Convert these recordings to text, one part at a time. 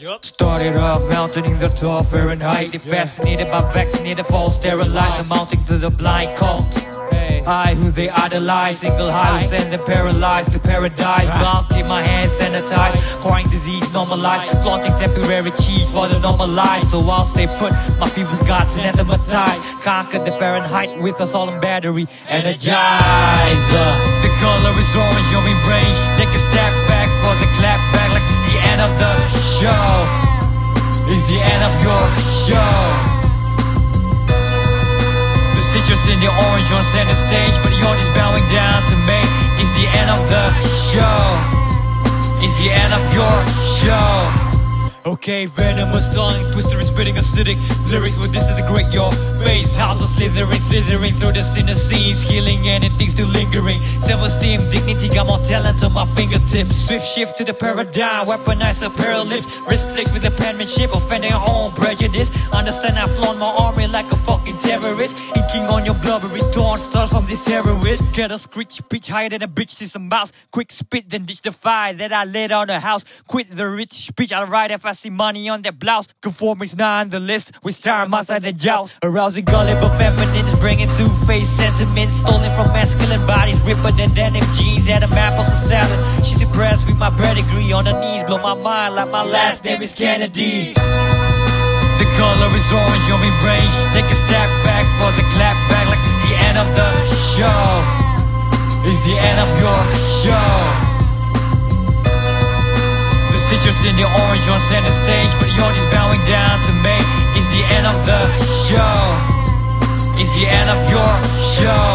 Yup. Started off mounting in the tall Fahrenheit. They fascinated by vaccinated false sterilized Amounting to the blind cult. I who they idolize Single high who send them paralyzed to paradise. Blocked in my hands sanitized. Crying disease normalized. Flaunting temporary cheese for the normal life So whilst they put my fever's gods anathematized Conquered the Fahrenheit with assault and battery. Energize uh, The color is orange, your brain. Take a step back citrus in the orange on center stage But the audience bowing down to me. It's the end of the show. It's the end of your show. Okay, venomous tongue, twister is spitting acidic. Lyrics will disintegrate your face. House of Slytherine, slithering through the sinner scenes Killing anything still lingering. Self-esteem, dignity, got more talent on my fingertips. Swift shift to the paradigm, weaponize the paralysm Risk flicks with the penmanship, offending our own prejudice. Understand I flaunt my army like terrorist. Inking on your blubbery torn stars from this terrorist Get a screech, pitch higher than a bitch is a mouse Quick spit, then ditch the fire that I lit on the house. Quit the rich speech, I'll write if I see money on their blouse. Conforming's not on the list, we star on my side and joust. Arousing gullible feminines, bringing two-faced sentiments Stolen from masculine bodies, ripper than denim jeans At a map of salad, she's impressed with my pedigree. On her knees, blow my mind like my last name is Kennedy the color is orange, on your brain Take a step back for the clap back Like it's the end of the show. It's the end of your show. The citrus in the orange on center stage But you're just bowing down to me. It's the end of the show. It's the end of your show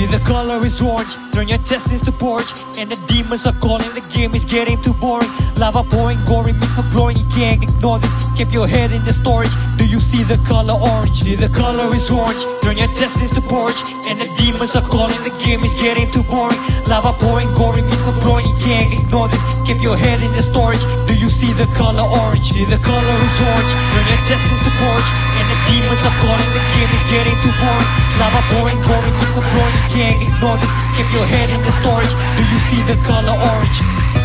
See the color is orange, turn your intestines to porridge. And the demons are calling, the game is getting too boring. Lava pouring, gory, mixed for glory, you can't ignore this. Keep your head in the storage, do you see the color orange? See the color is orange, turn your intestines to porridge. And the demons are calling, the game is getting too boring. Lava pouring, gory, mixed for glory, you can't ignore this. Keep your head in the storage, do you see the color orange? See the color is orange, turn your intestines to porridge. And the demons are calling, the game is getting too boring. Lava pouring, gory, mixed for glory, can't ignore this Keep your head in the storage, do you see the color orange?